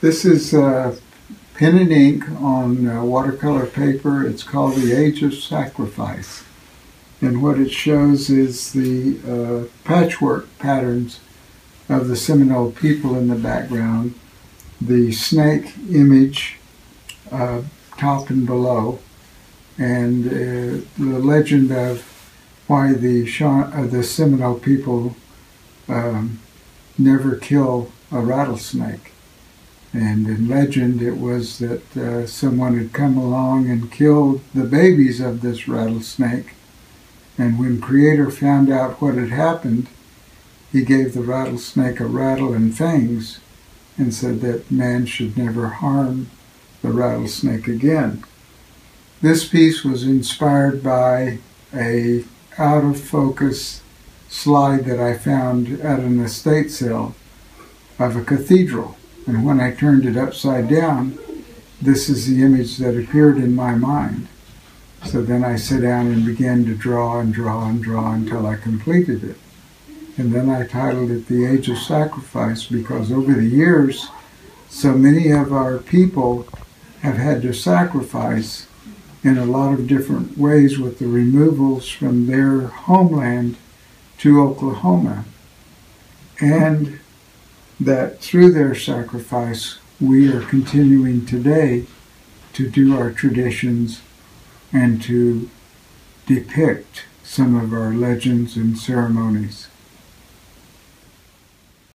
This is uh, pen and ink on uh, watercolor paper. It's called The Age of Sacrifice. And what it shows is the uh, patchwork patterns of the Seminole people in the background, the snake image uh, top and below, and uh, the legend of why the, uh, the Seminole people um, never kill a rattlesnake. And in legend, it was that uh, someone had come along and killed the babies of this rattlesnake. And when Creator found out what had happened, he gave the rattlesnake a rattle and fangs and said that man should never harm the rattlesnake again. This piece was inspired by a out of focus slide that I found at an estate sale of a cathedral. And when I turned it upside down, this is the image that appeared in my mind. So then I sat down and began to draw and draw and draw until I completed it. And then I titled it The Age of Sacrifice because over the years, so many of our people have had to sacrifice in a lot of different ways with the removals from their homeland to Oklahoma. And that through their sacrifice, we are continuing today to do our traditions and to depict some of our legends and ceremonies.